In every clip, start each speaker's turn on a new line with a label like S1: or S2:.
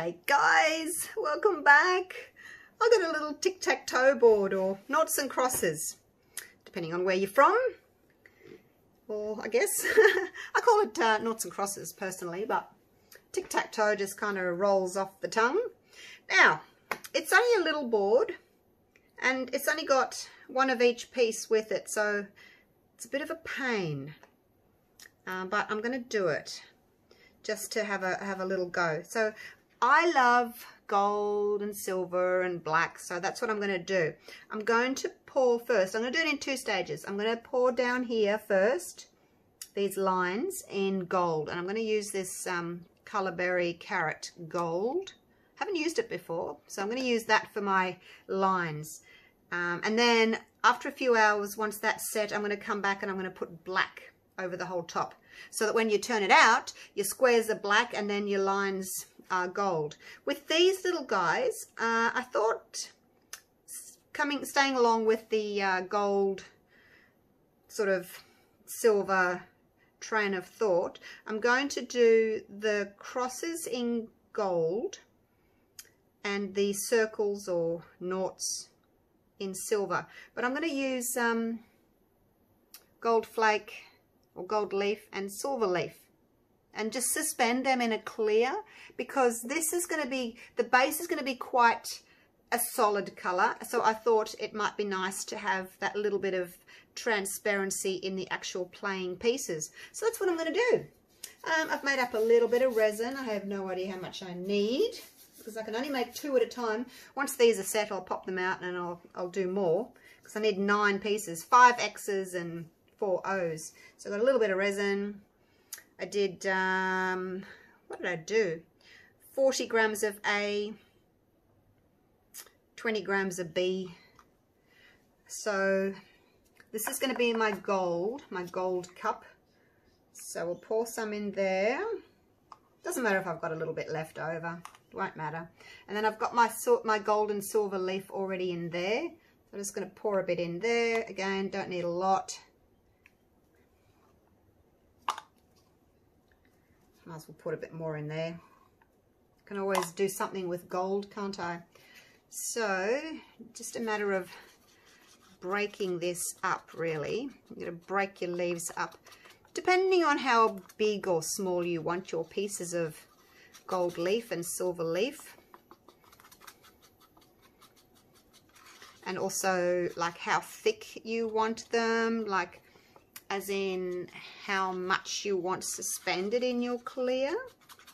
S1: G'day guys, welcome back. I got a little tic-tac-toe board or noughts and crosses, depending on where you're from. Or I guess, I call it uh, noughts and crosses personally, but tic-tac-toe just kind of rolls off the tongue. Now, it's only a little board and it's only got one of each piece with it, so it's a bit of a pain, um, but I'm going to do it just to have a have a little go. So I love gold and silver and black, so that's what I'm going to do. I'm going to pour first. I'm going to do it in two stages. I'm going to pour down here first these lines in gold, and I'm going to use this um, Colorberry Carrot Gold. Haven't used it before, so I'm going to use that for my lines. Um, and then after a few hours, once that's set, I'm going to come back and I'm going to put black over the whole top so that when you turn it out, your squares are black and then your lines are gold. With these little guys, uh, I thought coming, staying along with the uh, gold sort of silver train of thought, I'm going to do the crosses in gold and the circles or noughts in silver. But I'm going to use um, gold flake or gold leaf and silver leaf and just suspend them in a clear because this is going to be, the base is going to be quite a solid colour. So I thought it might be nice to have that little bit of transparency in the actual playing pieces. So that's what I'm going to do. Um, I've made up a little bit of resin. I have no idea how much I need because I can only make two at a time. Once these are set, I'll pop them out and I'll, I'll do more because I need nine pieces, five X's and four O's. So I got a little bit of resin. I did, um, what did I do? 40 grams of A, 20 grams of B. So this is going to be my gold, my gold cup. So we'll pour some in there. Doesn't matter if I've got a little bit left over. It Won't matter. And then I've got my my gold and silver leaf already in there. So I'm just going to pour a bit in there. Again, don't need a lot. Might as well put a bit more in there. Can always do something with gold, can't I? So, just a matter of breaking this up, really. You're going to break your leaves up. Depending on how big or small you want your pieces of gold leaf and silver leaf. And also, like, how thick you want them. Like, as in how much you want suspended in your clear.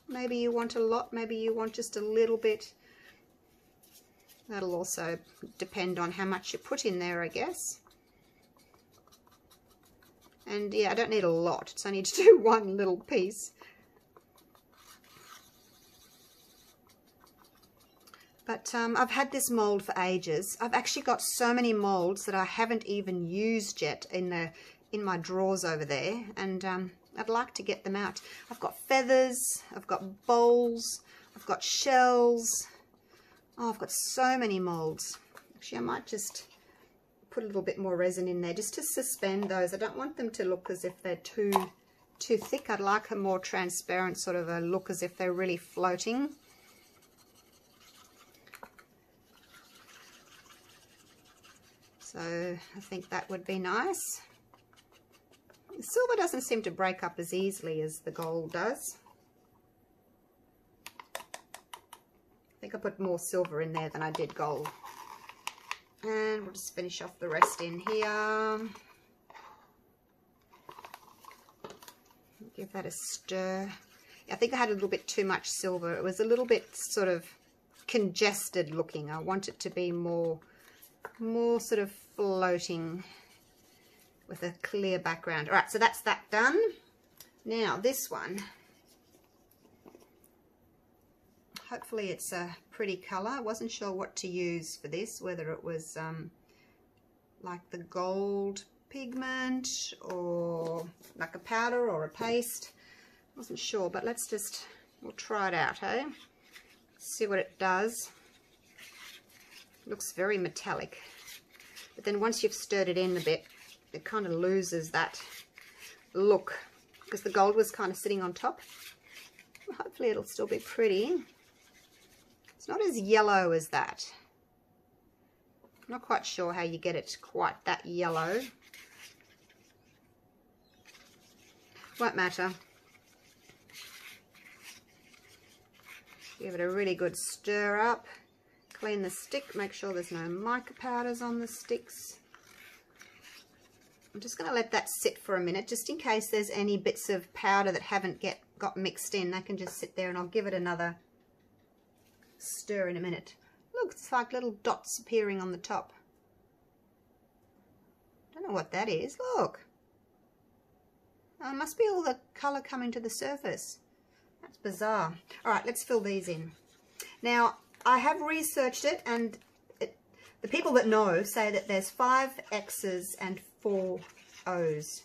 S1: Maybe you want a lot, maybe you want just a little bit. That'll also depend on how much you put in there, I guess. And yeah, I don't need a lot, so I need to do one little piece. But um, I've had this mould for ages. I've actually got so many moulds that I haven't even used yet in the in my drawers over there and um, I'd like to get them out. I've got feathers, I've got bowls, I've got shells. Oh, I've got so many molds. Actually, I might just put a little bit more resin in there just to suspend those. I don't want them to look as if they're too too thick. I'd like a more transparent sort of a look as if they're really floating. So I think that would be nice. Silver doesn't seem to break up as easily as the gold does. I think I put more silver in there than I did gold. And we'll just finish off the rest in here. Give that a stir. I think I had a little bit too much silver. It was a little bit sort of congested looking. I want it to be more, more sort of floating with a clear background. All right, so that's that done. Now this one, hopefully it's a pretty colour. I wasn't sure what to use for this, whether it was um, like the gold pigment or like a powder or a paste. I wasn't sure, but let's just, we'll try it out, hey? See what it does. Looks very metallic. But then once you've stirred it in a bit, it kind of loses that look because the gold was kind of sitting on top. Hopefully it'll still be pretty. It's not as yellow as that. I'm not quite sure how you get it quite that yellow. Won't matter. Give it a really good stir up. Clean the stick, make sure there's no mica powders on the sticks. I'm just going to let that sit for a minute, just in case there's any bits of powder that haven't get got mixed in. They can just sit there and I'll give it another stir in a minute. Looks like little dots appearing on the top. I don't know what that is. Look. Oh, must be all the colour coming to the surface. That's bizarre. All right, let's fill these in. Now, I have researched it and it, the people that know say that there's five X's and four O's.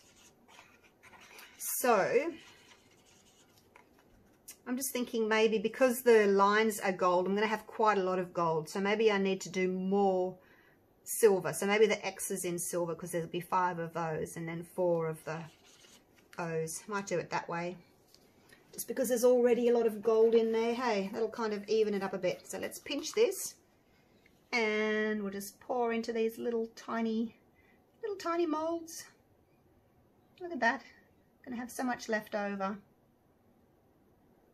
S1: So, I'm just thinking maybe because the lines are gold, I'm going to have quite a lot of gold. So maybe I need to do more silver. So maybe the X is in silver because there'll be five of those and then four of the O's. Might do it that way just because there's already a lot of gold in there hey that'll kind of even it up a bit so let's pinch this and we'll just pour into these little tiny tiny molds. Look at that. Gonna have so much left over.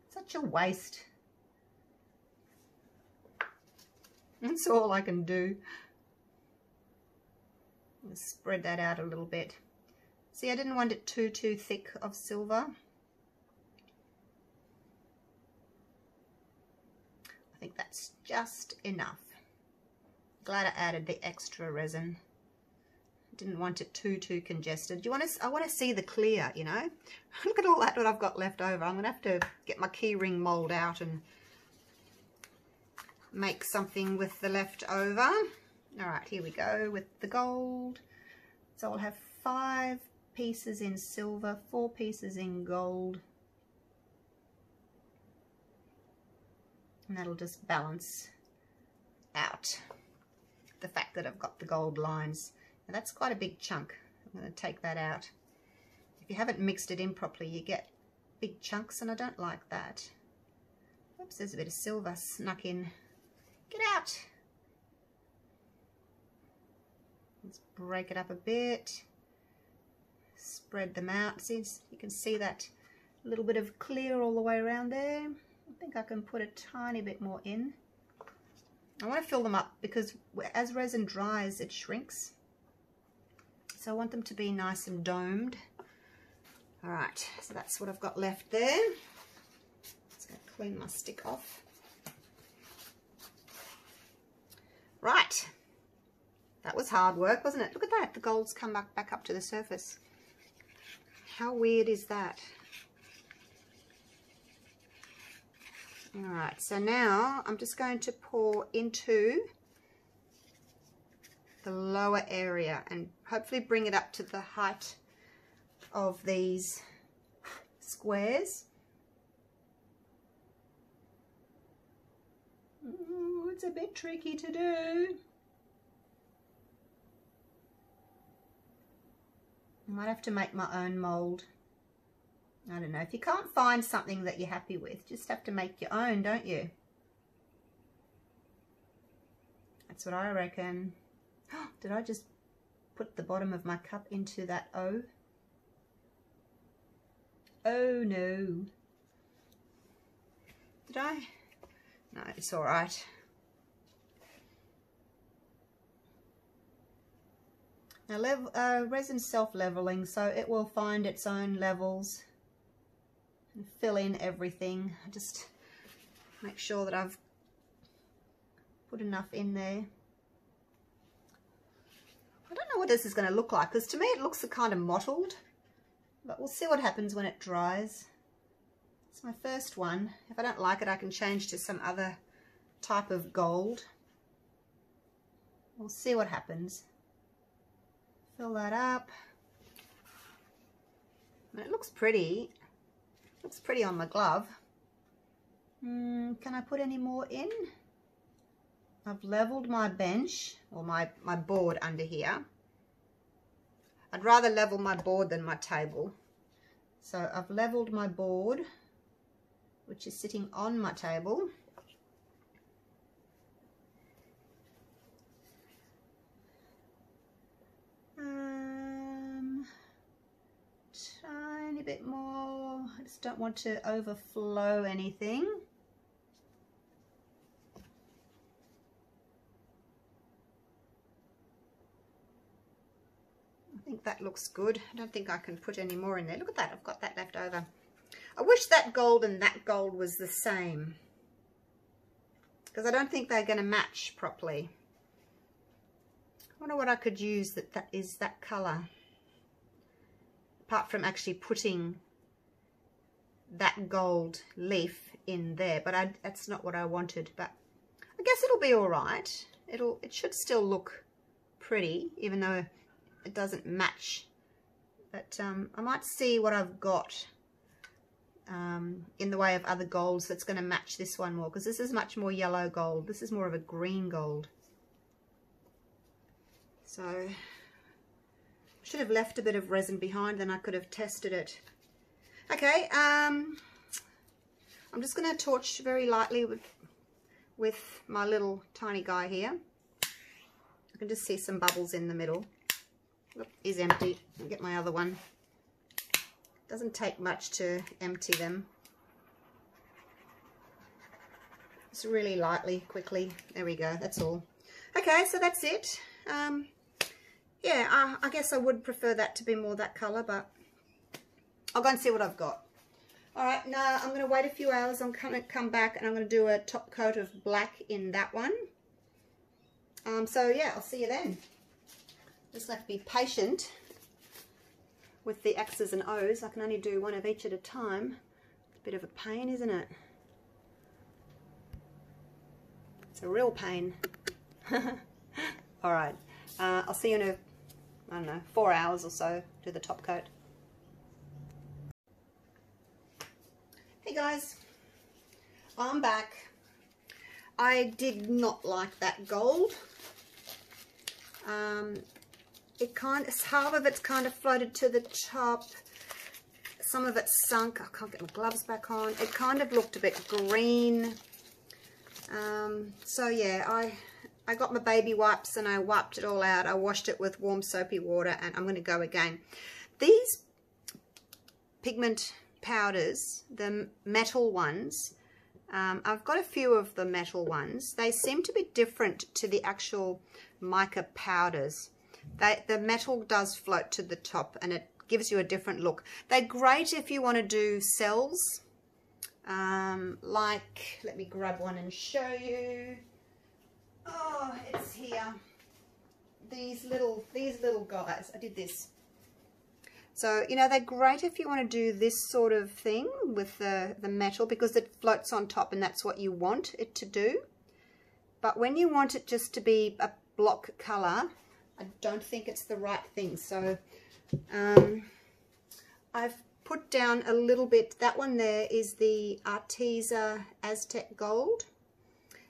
S1: Such a waste. That's all I can do. Spread that out a little bit. See I didn't want it too too thick of silver. I think that's just enough. Glad I added the extra resin. Didn't want it too, too congested. You want to, I want to see the clear, you know. Look at all that what I've got left over. I'm going to have to get my keyring mold out and make something with the leftover. All right, here we go with the gold. So I'll have five pieces in silver, four pieces in gold, and that'll just balance out the fact that I've got the gold lines. That's quite a big chunk. I'm going to take that out. If you haven't mixed it in properly, you get big chunks, and I don't like that. Oops, there's a bit of silver snuck in. Get out! Let's break it up a bit. Spread them out. See, you can see that little bit of clear all the way around there. I think I can put a tiny bit more in. I want to fill them up because as resin dries, it shrinks. So I want them to be nice and domed. All right, so that's what I've got left there. Let's clean my stick off. Right, that was hard work, wasn't it? Look at that, the gold's come back, back up to the surface. How weird is that? All right, so now I'm just going to pour into the lower area and hopefully bring it up to the height of these squares. Ooh, it's a bit tricky to do. I might have to make my own mould. I don't know. If you can't find something that you're happy with, just have to make your own, don't you? That's what I reckon. Did I just put the bottom of my cup into that O? Oh no. Did I? No, it's all right. Now, level, uh, resin self-leveling, so it will find its own levels and fill in everything. Just make sure that I've put enough in there. I don't know what this is going to look like because to me it looks kind of mottled. But we'll see what happens when it dries. It's my first one. If I don't like it I can change to some other type of gold. We'll see what happens. Fill that up. It looks pretty. Looks pretty on the glove. Mm, can I put any more in? I've leveled my bench or my, my board under here. I'd rather level my board than my table. So I've leveled my board, which is sitting on my table. Um, tiny bit more, I just don't want to overflow anything. That looks good. I don't think I can put any more in there. Look at that, I've got that left over. I wish that gold and that gold was the same. Because I don't think they're going to match properly. I wonder what I could use that, that is that colour. Apart from actually putting that gold leaf in there. But I, that's not what I wanted. But I guess it'll be alright. It'll It should still look pretty, even though it doesn't match. But um, I might see what I've got um, in the way of other golds that's going to match this one more because this is much more yellow gold. This is more of a green gold. So I should have left a bit of resin behind then I could have tested it. Okay, um, I'm just going to torch very lightly with, with my little tiny guy here. I can just see some bubbles in the middle. Is empty. I'll get my other one. Doesn't take much to empty them. Just really lightly, quickly. There we go, that's all. Okay, so that's it. Um, yeah, I, I guess I would prefer that to be more that colour, but I'll go and see what I've got. Alright, now I'm going to wait a few hours. I'm going to come back and I'm going to do a top coat of black in that one. Um, so yeah, I'll see you then. Just have to be patient with the X's and O's. I can only do one of each at a time. It's a bit of a pain, isn't it? It's a real pain. All right, uh, I'll see you in a, I don't know, four hours or so, do the top coat. Hey guys, I'm back. I did not like that gold. Um, it kind half of it's kind of floated to the top. Some of it's sunk. I can't get my gloves back on. It kind of looked a bit green. Um, so yeah, I I got my baby wipes and I wiped it all out. I washed it with warm soapy water and I'm going to go again. These pigment powders, the metal ones, um, I've got a few of the metal ones. They seem to be different to the actual mica powders. They, the metal does float to the top and it gives you a different look. They're great if you want to do cells. Um, like, let me grab one and show you. Oh, it's here. These little, these little guys. I did this. So, you know, they're great if you want to do this sort of thing with the, the metal because it floats on top and that's what you want it to do. But when you want it just to be a block colour, I don't think it's the right thing. So um, I've put down a little bit. That one there is the Arteza Aztec Gold.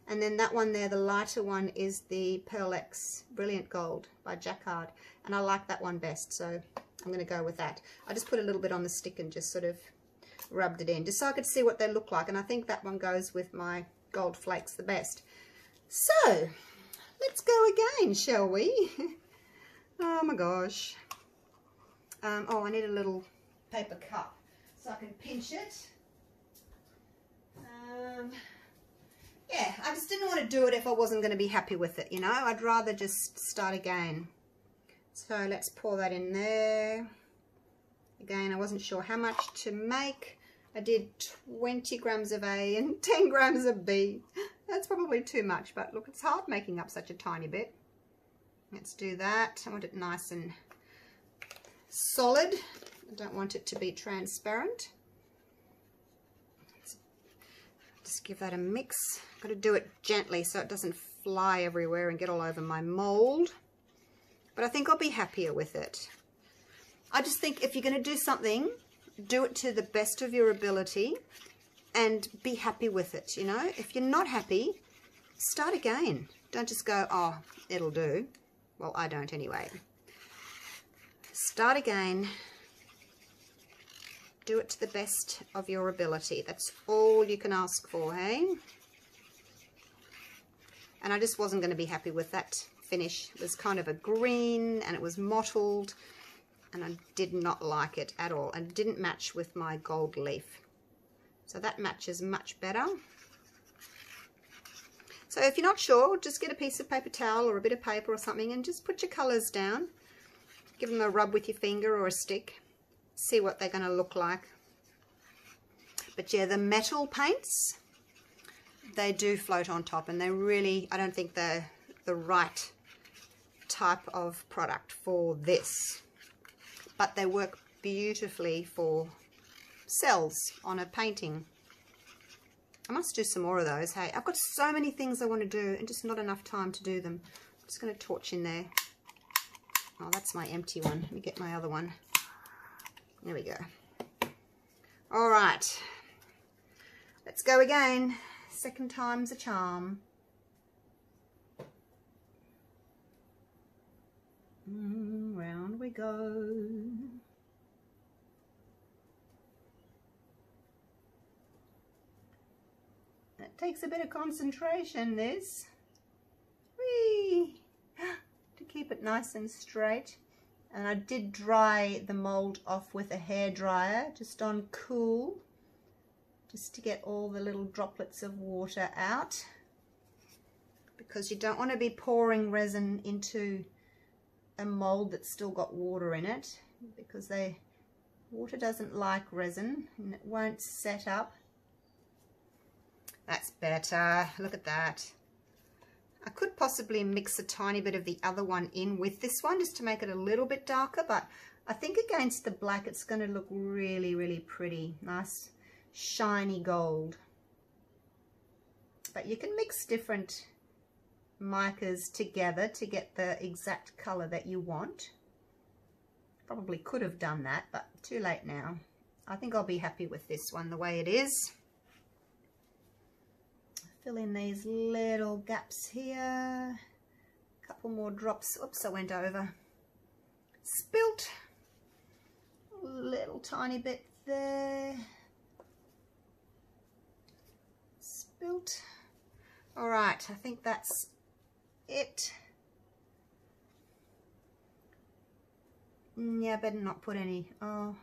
S1: And then that one there, the lighter one, is the Pearl Ex Brilliant Gold by Jacquard. And I like that one best, so I'm going to go with that. I just put a little bit on the stick and just sort of rubbed it in, just so I could see what they look like. And I think that one goes with my gold flakes the best. So, let's go again, shall we? oh my gosh. Um, oh, I need a little paper cup so I can pinch it. Um, yeah, I just didn't want to do it if I wasn't going to be happy with it, you know. I'd rather just start again. So let's pour that in there. Again, I wasn't sure how much to make. I did 20 grams of A and 10 grams of B. That's probably too much, but look, it's hard making up such a tiny bit. Let's do that. I want it nice and solid. I don't want it to be transparent. Just give that a mix. I've Got to do it gently so it doesn't fly everywhere and get all over my mold. But I think I'll be happier with it. I just think if you're going to do something, do it to the best of your ability and be happy with it, you know. If you're not happy, start again. Don't just go, oh, it'll do. Well, I don't anyway. Start again. Do it to the best of your ability. That's all you can ask for, hey? And I just wasn't going to be happy with that finish. It was kind of a green and it was mottled. and I did not like it at all and it didn't match with my gold leaf. So that matches much better. So if you're not sure, just get a piece of paper towel or a bit of paper or something and just put your colours down. Give them a rub with your finger or a stick. See what they're going to look like. But yeah, the metal paints, they do float on top and they really, I don't think they're the right type of product for this. But they work beautifully for cells on a painting. I must do some more of those. Hey, I've got so many things I want to do and just not enough time to do them. I'm just going to torch in there. Oh, that's my empty one. Let me get my other one. There we go. All right. Let's go again. Second time's a charm. Mm, round we go. Takes a bit of concentration, this. Whee! To keep it nice and straight. And I did dry the mould off with a hair dryer, just on cool, just to get all the little droplets of water out. Because you don't want to be pouring resin into a mold that's still got water in it because they water doesn't like resin and it won't set up that's better. Look at that. I could possibly mix a tiny bit of the other one in with this one just to make it a little bit darker, but I think against the black it's going to look really, really pretty. Nice, shiny gold. But you can mix different micas together to get the exact colour that you want. Probably could have done that, but too late now. I think I'll be happy with this one the way it is fill in these little gaps here. A couple more drops. Oops I went over. Spilt. Little tiny bit there. Spilt. All right I think that's it. Yeah better not put any. Oh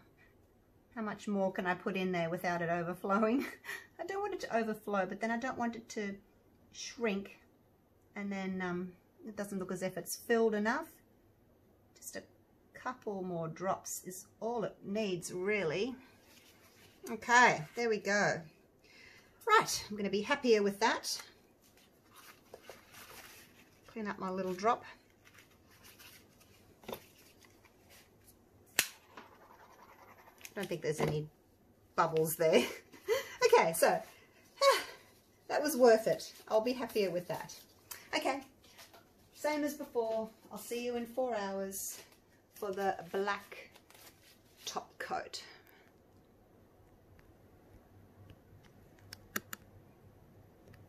S1: how much more can I put in there without it overflowing? I don't want it to overflow, but then I don't want it to shrink and then um, it doesn't look as if it's filled enough. Just a couple more drops is all it needs, really. Okay, there we go. Right, I'm going to be happier with that. Clean up my little drop. I don't think there's any bubbles there. okay, so that was worth it. I'll be happier with that. Okay, same as before. I'll see you in four hours for the black top coat.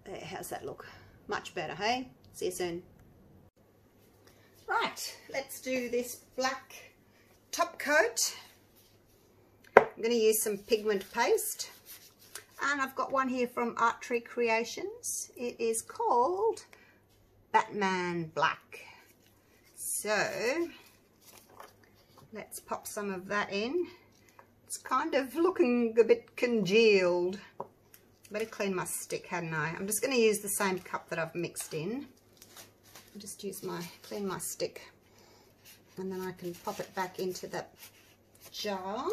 S1: There, how's that look? Much better, hey? See you soon. Right, let's do this black top coat. I'm going to use some pigment paste. And I've got one here from Art Tree Creations. It is called Batman Black. So, let's pop some of that in. It's kind of looking a bit congealed. Better clean my stick, hadn't I? I'm just going to use the same cup that I've mixed in. I'll just use my, clean my stick. And then I can pop it back into that jar.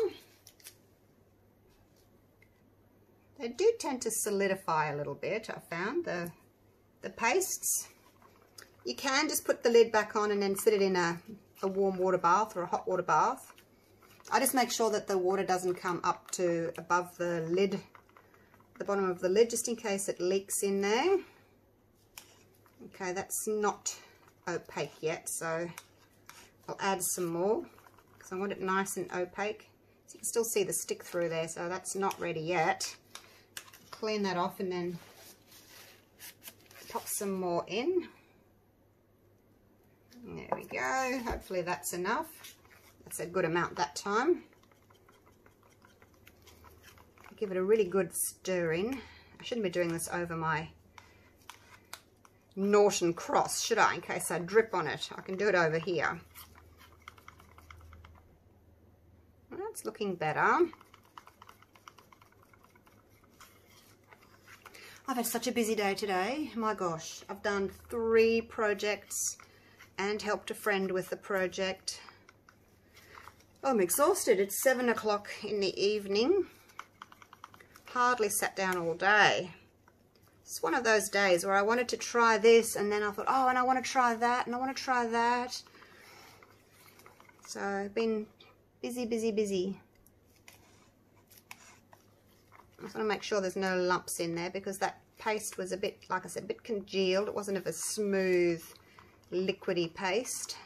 S1: They do tend to solidify a little bit, I found, the, the pastes. You can just put the lid back on and then sit it in a, a warm water bath or a hot water bath. I just make sure that the water doesn't come up to above the lid, the bottom of the lid, just in case it leaks in there. Okay, that's not opaque yet, so I'll add some more because I want it nice and opaque. So you can still see the stick through there, so that's not ready yet clean that off and then pop some more in. There we go. Hopefully that's enough. That's a good amount that time. Give it a really good stirring. I shouldn't be doing this over my Norton cross, should I? In case I drip on it. I can do it over here. That's looking better. I've had such a busy day today. My gosh, I've done three projects and helped a friend with the project. I'm exhausted. It's seven o'clock in the evening. Hardly sat down all day. It's one of those days where I wanted to try this and then I thought, oh, and I want to try that and I want to try that. So I've been busy, busy, busy. I just want to make sure there's no lumps in there because that paste was a bit, like I said, a bit congealed. It wasn't of a smooth, liquidy paste.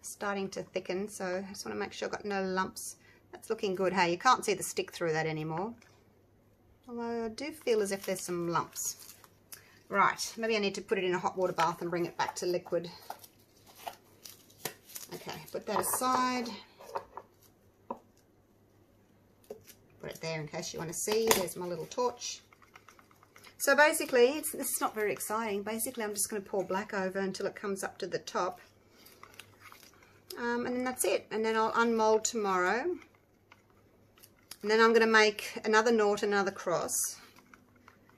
S1: Starting to thicken, so I just want to make sure I've got no lumps. That's looking good, hey? You can't see the stick through that anymore. Although I do feel as if there's some lumps. Right, maybe I need to put it in a hot water bath and bring it back to liquid. Okay, put that aside. Put it there in case you want to see. There's my little torch. So basically, it's, it's not very exciting. Basically, I'm just going to pour black over until it comes up to the top. Um, and then that's it. And then I'll unmold tomorrow. And then I'm going to make another knot, another cross.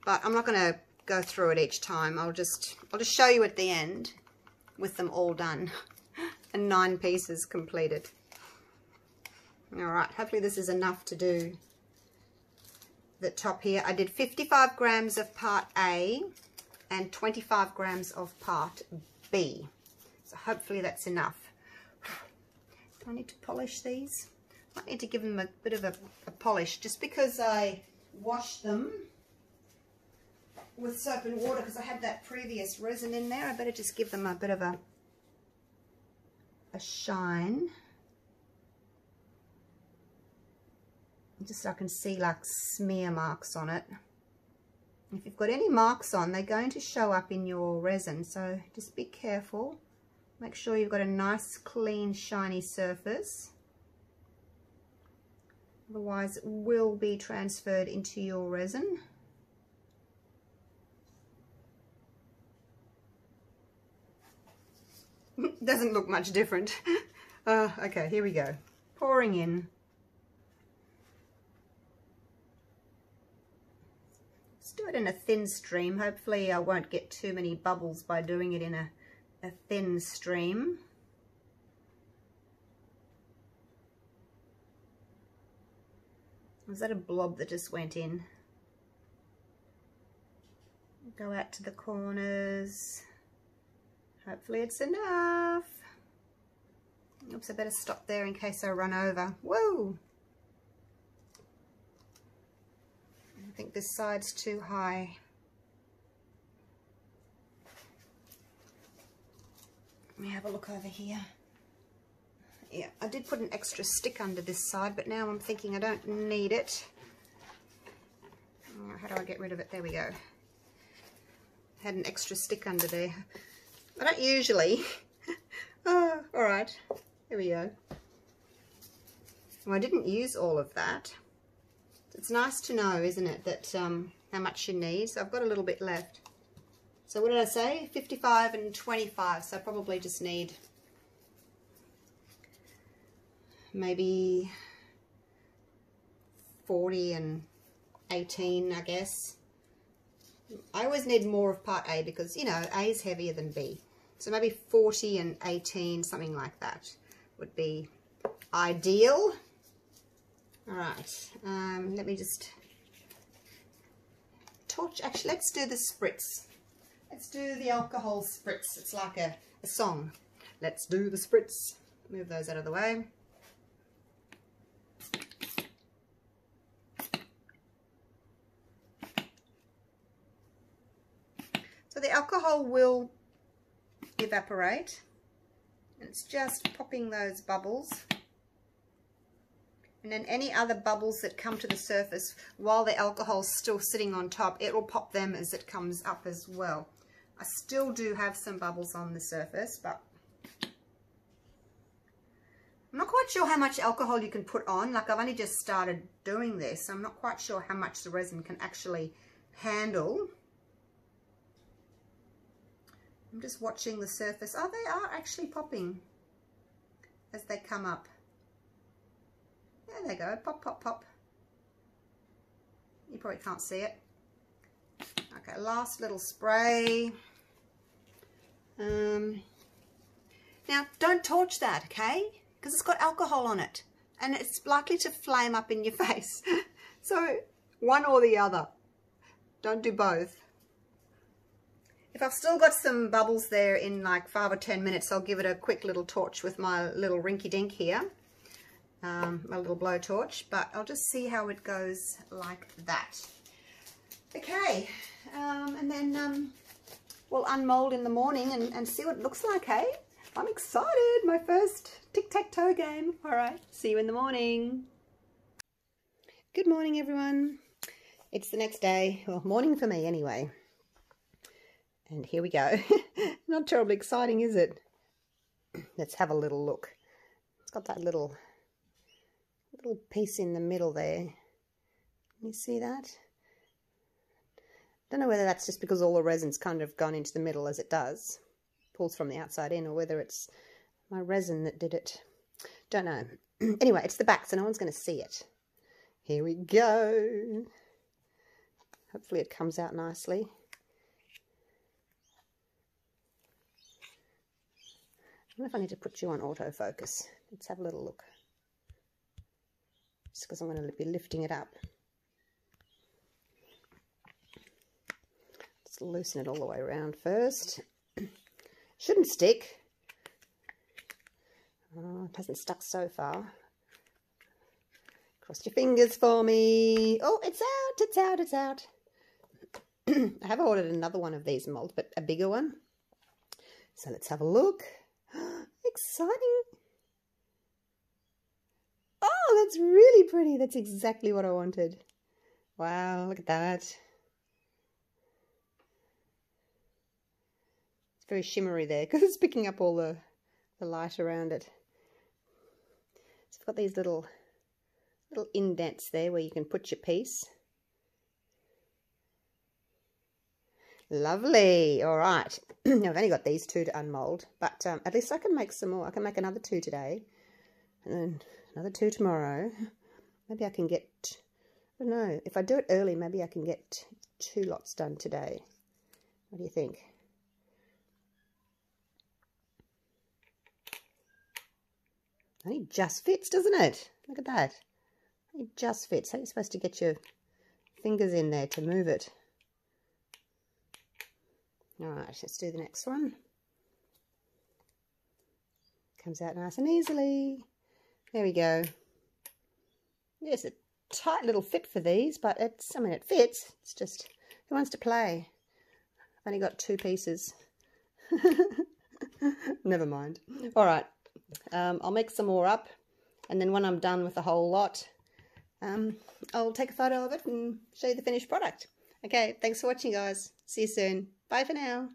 S1: But I'm not going to go through it each time. I'll just, I'll just show you at the end with them all done. and nine pieces completed. Alright, hopefully this is enough to do the top here. I did 55 grams of part A and 25 grams of part B. So hopefully that's enough. I need to polish these? I need to give them a bit of a, a polish just because I washed them with soap and water because I had that previous resin in there. I better just give them a bit of a, a shine. Just so I can see like smear marks on it. If you've got any marks on, they're going to show up in your resin, so just be careful. Make sure you've got a nice, clean, shiny surface. Otherwise, it will be transferred into your resin. Doesn't look much different. Uh, okay, here we go. Pouring in. Do it in a thin stream. Hopefully I won't get too many bubbles by doing it in a, a thin stream. Was that a blob that just went in? Go out to the corners. Hopefully it's enough. Oops, I better stop there in case I run over. Whoa! I think this side's too high. Let me have a look over here. Yeah, I did put an extra stick under this side, but now I'm thinking I don't need it. Oh, how do I get rid of it? There we go. Had an extra stick under there. I don't usually. oh, all right. Here we go. Well, I didn't use all of that. It's nice to know, isn't it, that um, how much you need. So I've got a little bit left. So what did I say? 55 and 25. So I probably just need maybe 40 and 18, I guess. I always need more of part A because, you know, A is heavier than B. So maybe 40 and 18, something like that would be ideal. All right, um, let me just torch. Actually, let's do the spritz. Let's do the alcohol spritz. It's like a, a song. Let's do the spritz. Move those out of the way. So the alcohol will evaporate. And it's just popping those bubbles and then any other bubbles that come to the surface while the alcohol's still sitting on top, it will pop them as it comes up as well. I still do have some bubbles on the surface, but I'm not quite sure how much alcohol you can put on. Like I've only just started doing this. So I'm not quite sure how much the resin can actually handle. I'm just watching the surface. Oh, they are actually popping as they come up. They go. Pop, pop, pop. You probably can't see it. Okay, last little spray. Um, now, don't torch that, okay? Because it's got alcohol on it. And it's likely to flame up in your face. so, one or the other. Don't do both. If I've still got some bubbles there in like five or ten minutes, I'll give it a quick little torch with my little rinky-dink here. Um, my little blowtorch. But I'll just see how it goes like that. Okay. Um, and then um, we'll unmold in the morning and, and see what it looks like, hey? I'm excited. My first tic-tac-toe game. All right. See you in the morning. Good morning, everyone. It's the next day. Well, morning for me anyway. And here we go. Not terribly exciting, is it? Let's have a little look. It's got that little little piece in the middle there. Can you see that? Don't know whether that's just because all the resin's kind of gone into the middle as it does. Pulls from the outside in, or whether it's my resin that did it. Don't know. anyway, it's the back, so no one's going to see it. Here we go. Hopefully it comes out nicely. I wonder if I need to put you on autofocus. Let's have a little look. Just because I'm going to be lifting it up. Just loosen it all the way around first. Shouldn't stick. Oh, it hasn't stuck so far. Cross your fingers for me. Oh, it's out, it's out, it's out. I have ordered another one of these molds, but a bigger one. So let's have a look. Exciting. That's really pretty. That's exactly what I wanted. Wow, look at that. It's very shimmery there because it's picking up all the, the light around it. So I've got these little little indents there where you can put your piece. Lovely. All right. now, I've only got these two to unmold, but um, at least I can make some more. I can make another two today, and then another two tomorrow. Maybe I can get, I don't know, if I do it early, maybe I can get two lots done today. What do you think? It just fits, doesn't it? Look at that. It just fits. How are you supposed to get your fingers in there to move it? Alright, let's do the next one. Comes out nice and easily. There we go. There's a tight little fit for these, but it's, I mean, it fits. It's just, who wants to play? I've only got two pieces. Never mind. All right, um, I'll make some more up, and then when I'm done with the whole lot, um, I'll take a photo of it and show you the finished product. Okay, thanks for watching, guys. See you soon. Bye for now.